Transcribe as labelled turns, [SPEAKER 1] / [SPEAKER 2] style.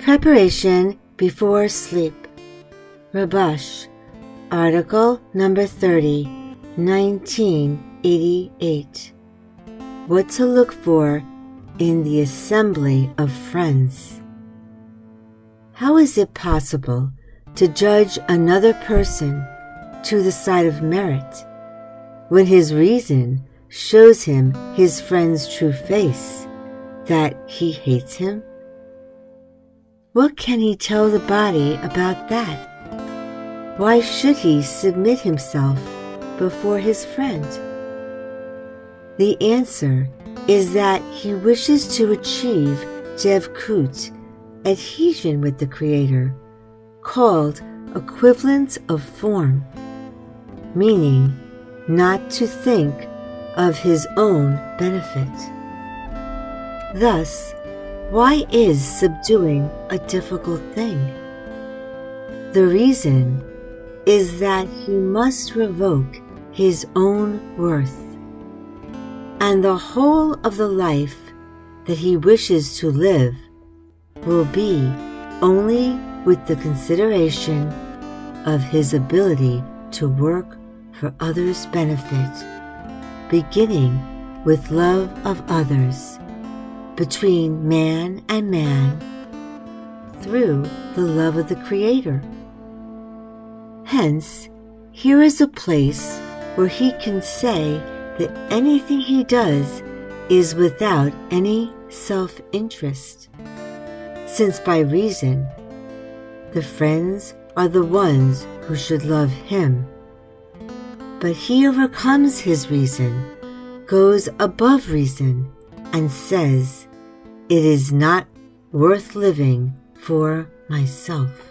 [SPEAKER 1] Preparation before sleep. Rabash, article number 30, 1988. What to look for in the assembly of friends. How is it possible to judge another person to the side of merit when his reason shows him his friend's true face, that he hates him? What can he tell the body about that? Why should he submit himself before his friend? The answer is that he wishes to achieve Dvekut, adhesion with the Creator, called equivalence of form, meaning not to think of his own benefit. Thus, why is subduing a difficult thing? The reason is that he must revoke his own worth, and the whole of the life that he wishes to live will be only with the consideration of his ability to work for others' benefit, beginning with love of others between man and man through the love of the Creator. Hence, here is a place where he can say that anything he does is without any self interest, since by reason, the friends are the ones who should love him. But he overcomes his reason, goes above reason, and says, it is not worth living for myself.